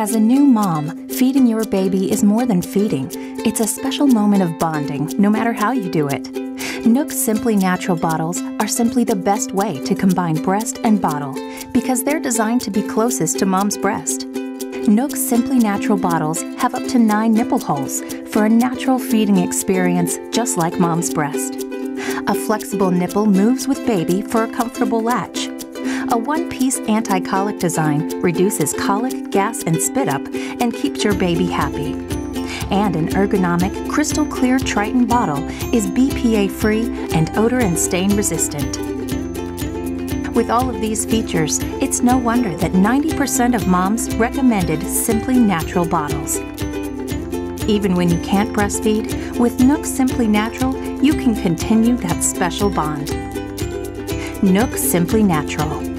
As a new mom, feeding your baby is more than feeding. It's a special moment of bonding, no matter how you do it. NUK Simply Natural bottles are simply the best way to combine breast and bottle because they're designed to be closest to mom's breast. NUK Simply Natural bottles have up to nine nipple holes for a natural feeding experience just like mom's breast. A flexible nipple moves with baby for a comfortable latch. A one piece anti colic design reduces colic, gas, and spit up and keeps your baby happy. And an ergonomic, crystal clear Tritan bottle is BPA free and odor and stain resistant. With all of these features, it's no wonder that 90% of moms recommended Simply Natural bottles. Even when you can't breastfeed, with NUK Simply Natural, you can continue that special bond. NUK Simply Natural.